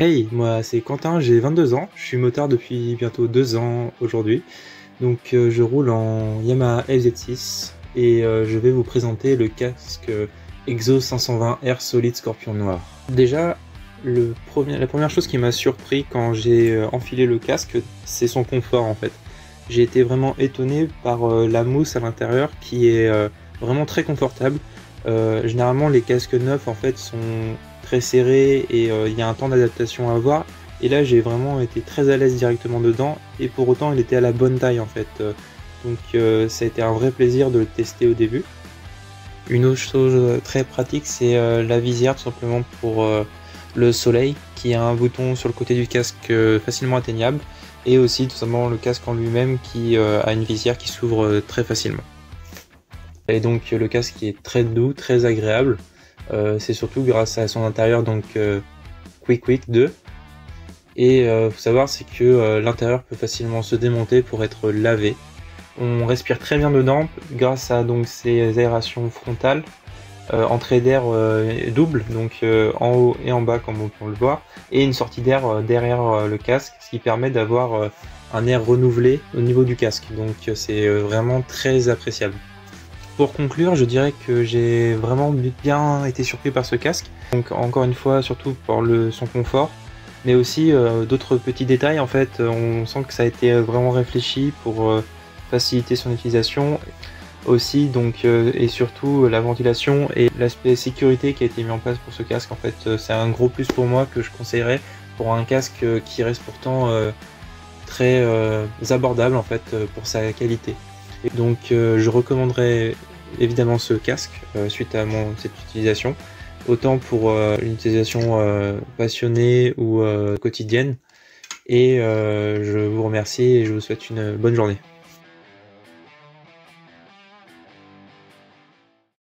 Hey, moi c'est Quentin, j'ai 22 ans, je suis motard depuis bientôt 2 ans aujourd'hui. Donc euh, je roule en Yamaha FZ6 et euh, je vais vous présenter le casque Exo 520 Air Solid Scorpion Noir. Déjà, la première chose qui m'a surpris quand j'ai euh, enfilé le casque, c'est son confort en fait. J'ai été vraiment étonné par la mousse à l'intérieur qui est vraiment très confortable. Généralement les casques neufs en fait sont très serrés et il y a un temps d'adaptation à avoir et là, j'ai vraiment été très à l'aise directement dedans, et pour autant, il était à la bonne taille en fait. Donc, euh, ça a été un vrai plaisir de le tester au début. Une autre chose très pratique, c'est euh, la visière, tout simplement pour euh, le soleil, qui a un bouton sur le côté du casque facilement atteignable, et aussi tout simplement le casque en lui-même qui a une visière qui s'ouvre très facilement. Et donc, le casque est très doux, très agréable. c'est surtout grâce à son intérieur, donc Quick Quick 2, et euh, faut savoir c'est que euh, l'intérieur peut facilement se démonter pour être lavé. On respire très bien dedans grâce à donc ces aérations frontales, euh, entrée d'air double, donc en haut et en bas comme on peut le voir, et une sortie d'air derrière le casque, ce qui permet d'avoir un air renouvelé au niveau du casque. Donc c'est vraiment très appréciable. Pour conclure, je dirais que j'ai vraiment bien été surpris par ce casque. Donc encore une fois, surtout pour son confort, mais aussi euh, d'autres petits détails. En fait, on sent que ça a été vraiment réfléchi pour euh, faciliter son utilisation aussi donc euh, et surtout la ventilation et l'aspect sécurité qui a été mis en place pour ce casque en fait c'est un gros plus pour moi que je conseillerais pour un casque qui reste pourtant très abordable en fait pour sa qualité et donc je recommanderais évidemment ce casque suite à mon cette utilisation autant pour euh, une utilisation euh, passionnée ou euh, quotidienne. Et je vous remercie et je vous souhaite une bonne journée.